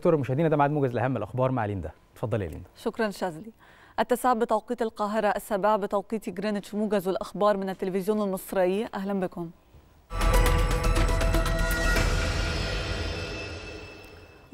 دكتور مشاهدينا ده ميعاد موجز لأهم الأخبار مع ليندا. اتفضلي يا ليندا. شكرا شاذلي. التاسعة بتوقيت القاهرة السابعة بتوقيت جرينتش موجز الأخبار من التلفزيون المصري. أهلا بكم.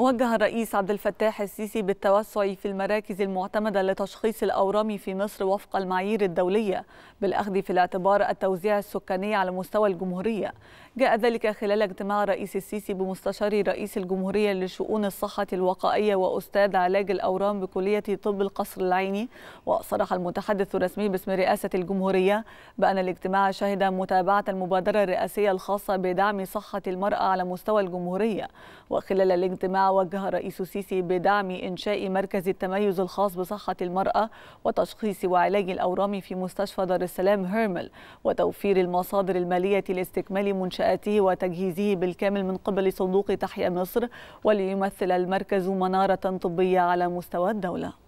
وجه الرئيس عبد الفتاح السيسي بالتوسع في المراكز المعتمدة لتشخيص الأورام في مصر وفق المعايير الدولية بالأخذ في الاعتبار التوزيع السكاني على مستوى الجمهورية. جاء ذلك خلال اجتماع الرئيس السيسي بمستشار رئيس الجمهورية لشؤون الصحة الوقائية وأستاذ علاج الأورام بكلية طب القصر العيني. وصرح المتحدث الرسمي باسم رئاسة الجمهورية بأن الاجتماع شهد متابعة المبادرة الرئاسية الخاصة بدعم صحة المرأة على مستوى الجمهورية. وخلال الاجتماع وجه الرئيس السيسي بدعم إنشاء مركز التميز الخاص بصحة المرأة وتشخيص وعلاج الأورام في مستشفى دار السلام هيرمل وتوفير المصادر المالية لاستكمال منشآته وتجهيزه بالكامل من قبل صندوق تحيا مصر وليمثل المركز منارة طبية على مستوى الدولة.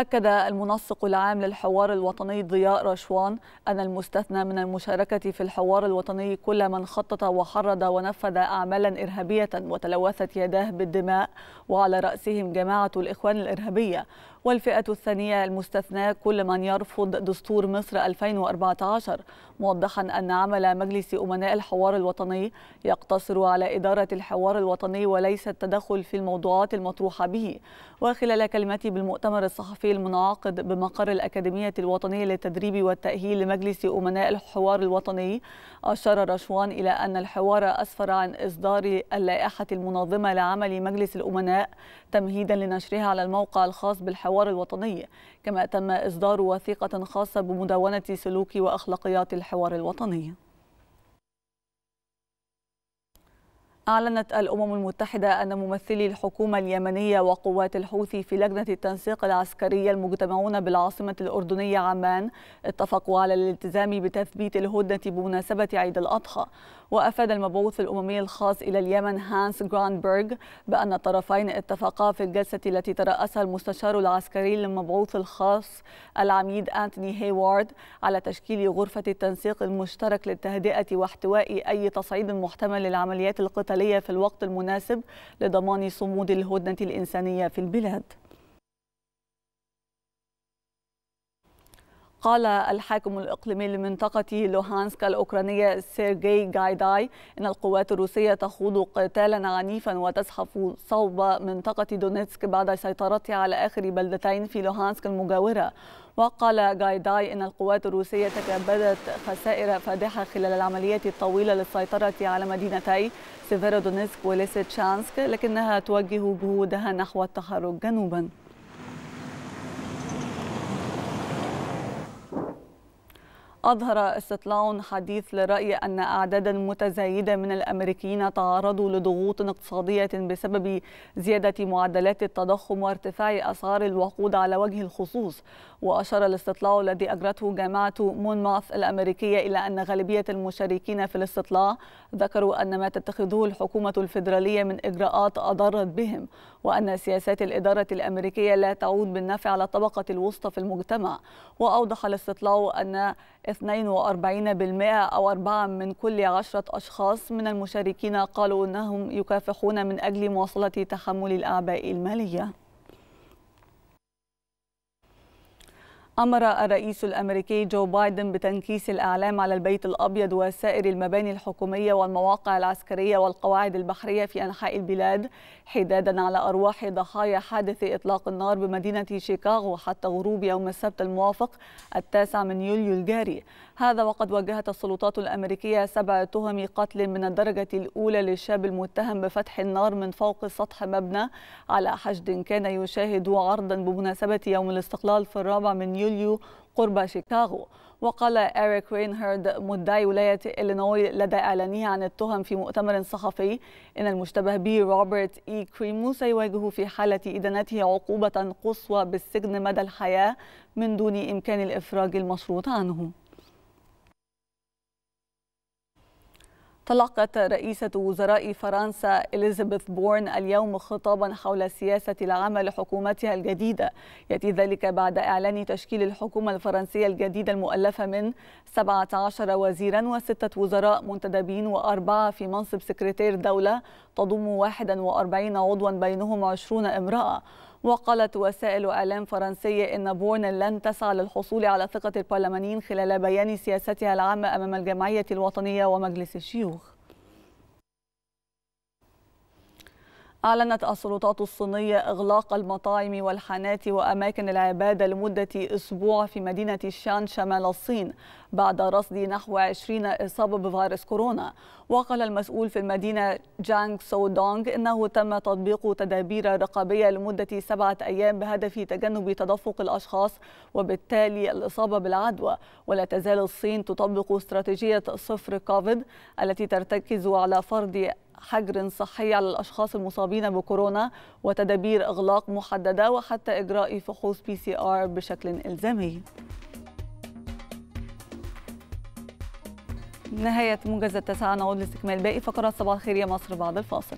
أكد المنسق العام للحوار الوطني ضياء رشوان أن المستثنى من المشاركة في الحوار الوطني كل من خطط وحرض ونفذ أعمالا إرهابية وتلوثت يداه بالدماء وعلى رأسهم جماعة الإخوان الإرهابية. والفئة الثانية المستثناة كل من يرفض دستور مصر 2014 موضحا أن عمل مجلس أمناء الحوار الوطني يقتصر على إدارة الحوار الوطني وليس التدخل في الموضوعات المطروحة به. وخلال كلمته بالمؤتمر الصحفي المنعقد بمقر الأكاديمية الوطنية للتدريب والتأهيل لمجلس أمناء الحوار الوطني. أشار رشوان إلى أن الحوار أسفر عن إصدار اللائحة المنظمة لعمل مجلس الأمناء تمهيدا لنشرها على الموقع الخاص بالحوار الوطني كما تم إصدار وثيقة خاصة بمدونة سلوك وأخلاقيات الحوار الوطني. أعلنت الأمم المتحدة أن ممثلي الحكومة اليمنية وقوات الحوثي في لجنة التنسيق العسكرية المجتمعون بالعاصمة الأردنية عمان اتفقوا على الالتزام بتثبيت الهدنة بمناسبة عيد الأضحى. وأفاد المبعوث الأممي الخاص إلى اليمن هانس جراندبرغ بأن الطرفين اتفقا في الجلسة التي ترأسها المستشار العسكري للمبعوث الخاص العميد أنتوني هيوارد على تشكيل غرفة التنسيق المشترك للتهدئة واحتواء أي تصعيد محتمل للعمليات القتالية. في الوقت المناسب لضمان صمود الهدنة الإنسانية في البلاد. قال الحاكم الإقليمي لمنطقة لوهانسك الأوكرانية سيرجي جايداي إن القوات الروسية تخوض قتالا عنيفا وتزحف صوب منطقة دونيتسك بعد سيطرتها على آخر بلدتين في لوهانسك المجاورة. وقال جايداي إن القوات الروسية تكبدت خسائر فادحة خلال العمليات الطويلة للسيطرة على مدينتي سيفيرودونيتسك وليسيتشانسك لكنها توجه جهودها نحو التحرك جنوباً. أظهر استطلاع حديث لرأي أن أعدادا متزايدة من الأمريكيين تعرضوا لضغوط اقتصادية بسبب زيادة معدلات التضخم وارتفاع أسعار الوقود على وجه الخصوص. وأشار الاستطلاع الذي أجرته جامعة مونماث الأمريكية إلى أن غالبية المشاركين في الاستطلاع ذكروا أن ما تتخذه الحكومة الفيدرالية من إجراءات أضرت بهم وأن سياسات الإدارة الأمريكية لا تعود بالنفع على الطبقة الوسطى في المجتمع. وأوضح الاستطلاع أن 42% أو أربعة من كل عشرة أشخاص من المشاركين قالوا أنهم يكافحون من أجل مواصلة تحمل الأعباء المالية. أمر الرئيس الأمريكي جو بايدن بتنكيس الإعلام على البيت الأبيض وسائر المباني الحكومية والمواقع العسكرية والقواعد البحرية في أنحاء البلاد حدادا على أرواح ضحايا حادث إطلاق النار بمدينة شيكاغو حتى غروب يوم السبت الموافق التاسع من يوليو الجاري. هذا وقد وجهت السلطات الأمريكية سبع تهم قتل من الدرجة الأولى للشاب المتهم بفتح النار من فوق سطح مبنى على حشد كان يشاهد عرضا بمناسبة يوم الاستقلال في الرابع من يوليو قرب شيكاغو وقال إريك رينهارد مدعي ولاية إلينوي لدى إعلانه عن التهم في مؤتمر صحفي إن المشتبه به روبرت إي كريمو سيواجه في حالة إدانته عقوبة قصوى بالسجن مدى الحياة من دون إمكان الإفراج المشروط عنه. تلقت رئيسة وزراء فرنسا إليزابيث بورن اليوم خطابا حول سياسة العمل لحكومتها الجديدة. يأتي ذلك بعد إعلان تشكيل الحكومة الفرنسية الجديدة المؤلفة من 17 وزيرا وستة وزراء منتدبين وأربعة في منصب سكرتير دولة تضم 41 عضوا بينهم 20 امرأة. وقالت وسائل إعلام فرنسية إن بورن لن تسعى للحصول على ثقة البرلمانيين خلال بيان سياستها العامة أمام الجمعية الوطنية ومجلس الشيوخ. أعلنت السلطات الصينية إغلاق المطاعم والحانات وأماكن العبادة لمدة أسبوع في مدينة شيان شمال الصين بعد رصد نحو 20 إصابة بفيروس كورونا. وقال المسؤول في المدينة جانغ سو دونغ إنه تم تطبيق تدابير رقابية لمدة سبعة أيام بهدف تجنب تدفق الأشخاص وبالتالي الإصابة بالعدوى. ولا تزال الصين تطبق استراتيجية صفر كوفيد التي ترتكز على فرض حجر صحي على الأشخاص المصابين بكورونا وتدابير إغلاق محددة وحتى إجراء فحوص PCR بشكل إلزامي. نهاية موجز التاسعة نعود لاستكمال باقي فقرات صباح الخير يا مصر بعد الفاصل.